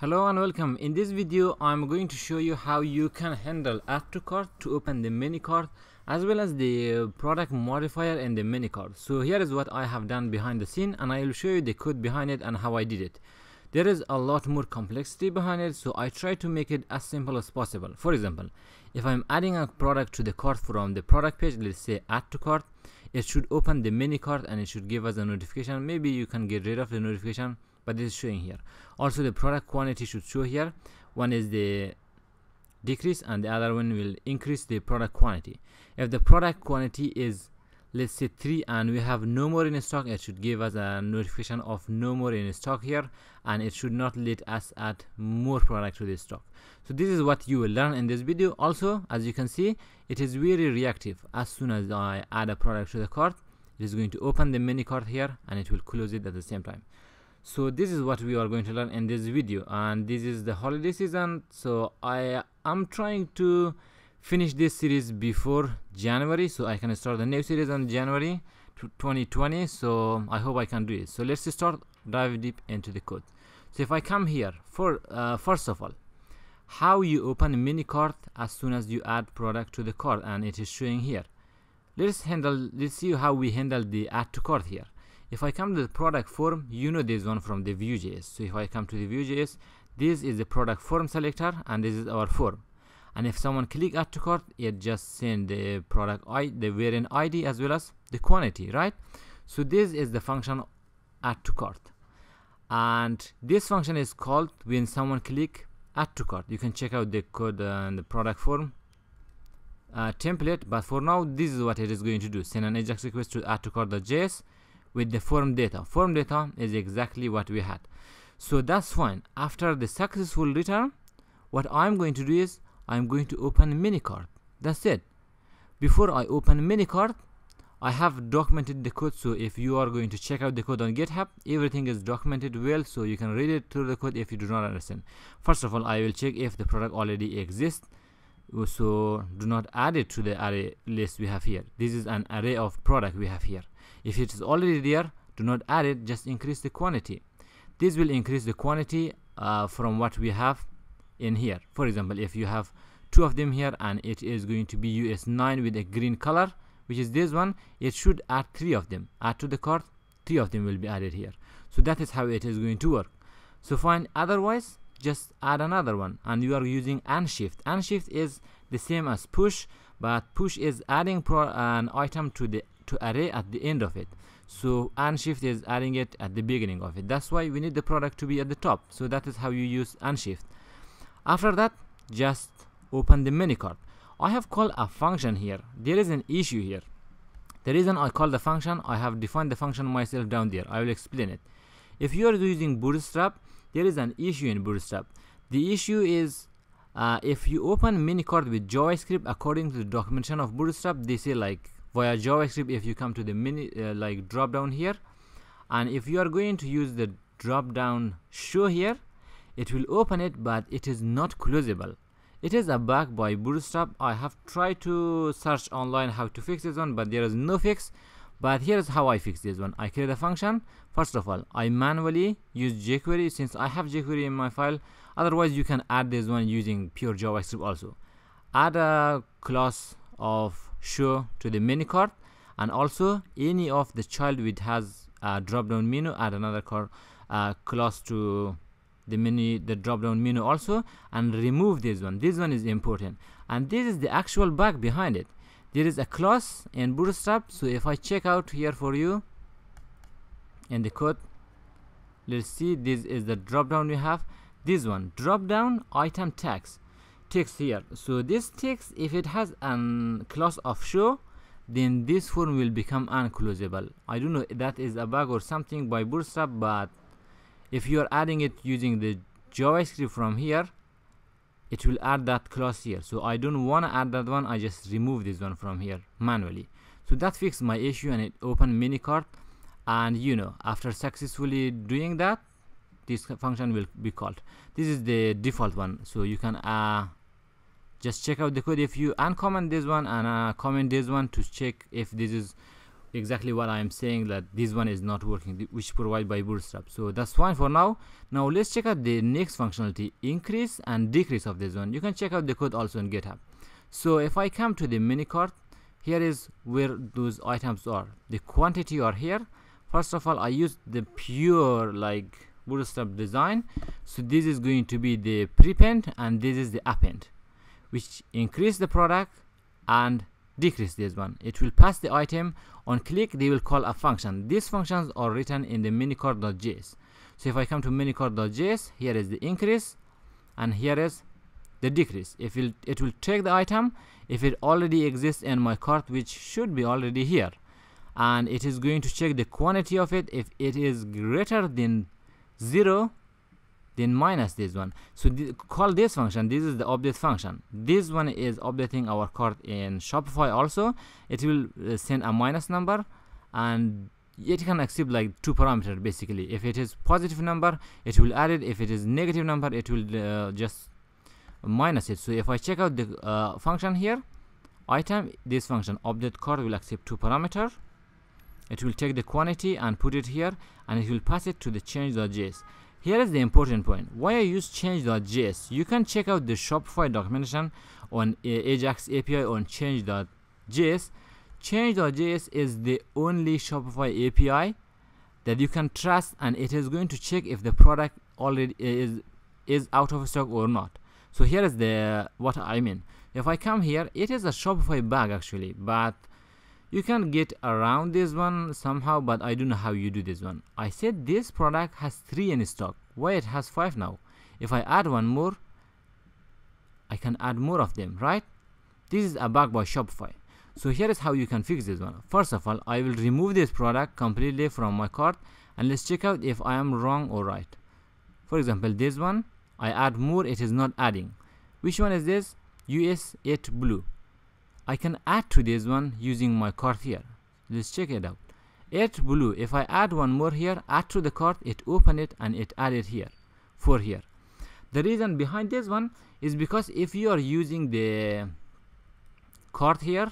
Hello and welcome. In this video, I'm going to show you how you can handle add to cart to open the mini cart as well as the product modifier in the mini cart. So here is what I have done behind the scene and I will show you the code behind it and how I did it. There is a lot more complexity behind it so I try to make it as simple as possible. For example, if I'm adding a product to the cart from the product page, let's say add to cart, it should open the mini cart and it should give us a notification. Maybe you can get rid of the notification but is showing here. Also the product quantity should show here. One is the decrease and the other one will increase the product quantity. If the product quantity is let's say 3 and we have no more in stock it should give us a notification of no more in stock here and it should not let us add more product to the stock. So this is what you will learn in this video. Also as you can see it is very reactive. As soon as i add a product to the cart it is going to open the mini cart here and it will close it at the same time so this is what we are going to learn in this video and this is the holiday season. So i am trying to finish this series before january so i can start the new series on january 2020 so i hope i can do it. So let's start dive deep into the code. So if i come here for uh, first of all how you open a mini cart as soon as you add product to the cart and it is showing here. Let's handle let's see how we handle the add to cart here if I come to the product form you know this one from the Vue.js so if I come to the Vue.js this is the product form selector and this is our form. And if someone click add to cart it just send the product id the variant id as well as the quantity right? So this is the function add to cart. And this function is called when someone click add to cart. You can check out the code and the product form uh, template but for now this is what it is going to do. Send an ajax request to add to cart.js with the form data. Form data is exactly what we had. So that's fine. After the successful return, what I'm going to do is I'm going to open minicart. That's it. Before I open minicart, I have documented the code. So if you are going to check out the code on GitHub, everything is documented well. So you can read it through the code if you do not understand. First of all, I will check if the product already exists. Uh, so do not add it to the array list we have here. This is an array of product we have here. If it is already there, do not add it, just increase the quantity. This will increase the quantity uh, from what we have in here. For example, if you have two of them here and it is going to be US9 with a green color, which is this one, it should add three of them. Add to the cart, three of them will be added here. So that is how it is going to work. So fine, otherwise, just add another one and you are using unshift. And shift is the same as push, but push is adding an item to the to array at the end of it. So unshift is adding it at the beginning of it. That's why we need the product to be at the top. So that is how you use unshift. After that just open the mini cart i have called a function here. There is an issue here. The reason i call the function i have defined the function myself down there. I will explain it. If you are using bootstrap there is an issue in bootstrap. The issue is uh, if you open minicart with javascript according to the documentation of bootstrap they say like via javascript if you come to the mini uh, like drop down here. And if you are going to use the drop down show here it will open it but it is not closable. It is a bug by bootstrap. I have tried to search online how to fix this one but there is no fix. But here's how i fix this one. I create a function. First of all i manually use jquery since i have jquery in my file. Otherwise you can add this one using pure javascript also. Add a class of show to the mini cart and also any of the child which has a drop down menu add another card uh, class to the menu the drop down menu also and remove this one. This one is important. And this is the actual bug behind it. There is a class in bootstrap so if i check out here for you in the code let's see this is the drop down we have. This one drop down item tags text here. So this text if it has an class of show then this form will become unclosable. I don't know that is a bug or something by bootstrap but if you are adding it using the javascript from here it will add that class here. So i don't want to add that one i just remove this one from here manually. So that fixed my issue and it opened minicart. And you know after successfully doing that this function will be called. This is the default one. So you can uh, just check out the code if you uncomment this one and uh, comment this one to check if this is exactly what I am saying that this one is not working which provided by bootstrap. So that's fine for now. Now let's check out the next functionality increase and decrease of this one. You can check out the code also in github. So if I come to the mini cart here is where those items are. The quantity are here. First of all I use the pure like bootstrap design. So this is going to be the prepend and this is the append which increase the product and decrease this one. It will pass the item. On click they will call a function. These functions are written in the minicart.js so if i come to minicart.js here is the increase and here is the decrease. If it, it will take the item if it already exists in my cart which should be already here and it is going to check the quantity of it if it is greater than 0 then minus this one. So th call this function. This is the update function. This one is updating our cart in shopify also. It will uh, send a minus number and it can accept like two parameters basically. If it is positive number it will add it. If it is negative number it will uh, just minus it. So if i check out the uh, function here item this function update cart will accept two parameter it will take the quantity and put it here and it will pass it to the change.js here is the important point. Why I use change.js? You can check out the Shopify documentation on Ajax API on change.js. Change.js is the only Shopify API that you can trust and it is going to check if the product already is is out of stock or not. So here is the what I mean. If I come here, it is a Shopify bug actually, but you can get around this one somehow but i don't know how you do this one. I said this product has three in stock. Why it has five now? If i add one more i can add more of them right? This is a bug by shopify. So here is how you can fix this one. First of all i will remove this product completely from my cart and let's check out if i am wrong or right. For example this one i add more it is not adding. Which one is this? Us 8 blue I can add to this one using my cart here. Let's check it out. 8 blue, if I add one more here, add to the cart, it open it and it add it here, for here. The reason behind this one is because if you are using the cart here,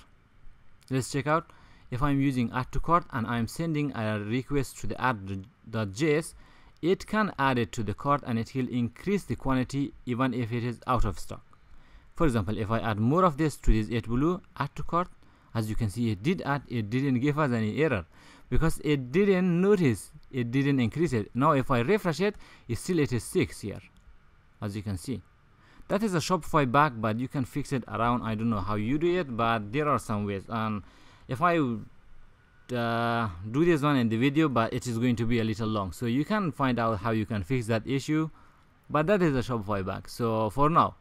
let's check out, if I'm using add to cart and I'm sending a request to the add.js, it can add it to the cart and it will increase the quantity even if it is out of stock for example if i add more of this to this 8 blue add to cart as you can see it did add it didn't give us any error. Because it didn't notice it didn't increase it. Now if i refresh it it still it is 6 here as you can see. That is a shopify bug but you can fix it around i don't know how you do it but there are some ways. And if i uh, do this one in the video but it is going to be a little long. So you can find out how you can fix that issue but that is a shopify bug. So for now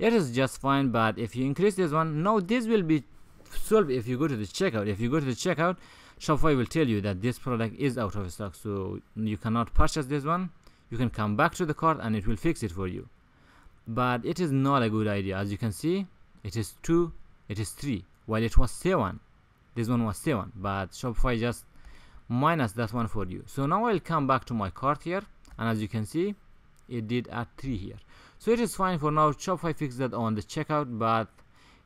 it is just fine but if you increase this one now this will be solved if you go to the checkout. If you go to the checkout Shopify will tell you that this product is out of stock so you cannot purchase this one. You can come back to the cart and it will fix it for you. But it is not a good idea. As you can see it is 2 it is 3 while it was 7 this one was 7 but Shopify just minus that one for you. So now I'll come back to my cart here and as you can see it did add 3 here so it is fine for now. Shopify fixed that on the checkout but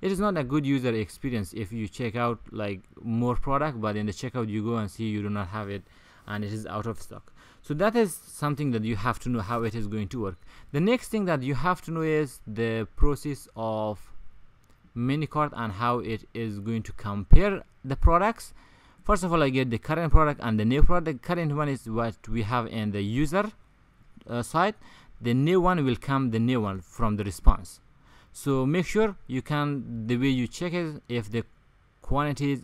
it is not a good user experience if you check out like more product but in the checkout you go and see you do not have it and it is out of stock. So that is something that you have to know how it is going to work. The next thing that you have to know is the process of minicart and how it is going to compare the products. First of all i get the current product and the new product. The current one is what we have in the user uh, side the new one will come the new one from the response. So make sure you can the way you check it if the quantity is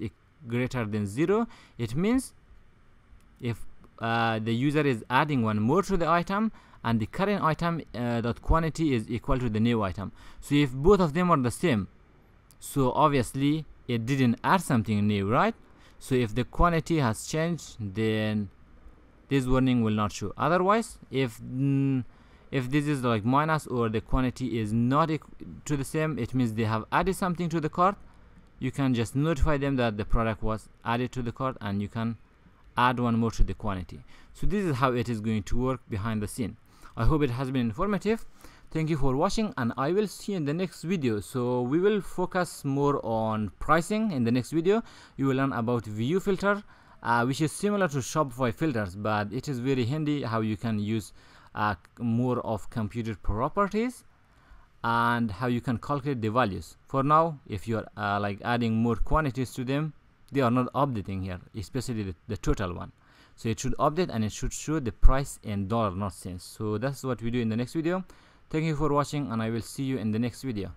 greater than zero it means if uh, the user is adding one more to the item and the current item uh, dot quantity is equal to the new item. So if both of them are the same so obviously it didn't add something new right? So if the quantity has changed then this warning will not show. Otherwise if mm, if this is like minus or the quantity is not to the same it means they have added something to the cart. You can just notify them that the product was added to the cart and you can add one more to the quantity. So this is how it is going to work behind the scene. I hope it has been informative. Thank you for watching and i will see you in the next video. So we will focus more on pricing in the next video. You will learn about Vue filter uh, which is similar to shopify filters but it is very handy how you can use uh, more of computed properties and how you can calculate the values. For now if you're uh, like adding more quantities to them they are not updating here especially the, the total one. So it should update and it should show the price in dollar not cents. So that's what we do in the next video. Thank you for watching and i will see you in the next video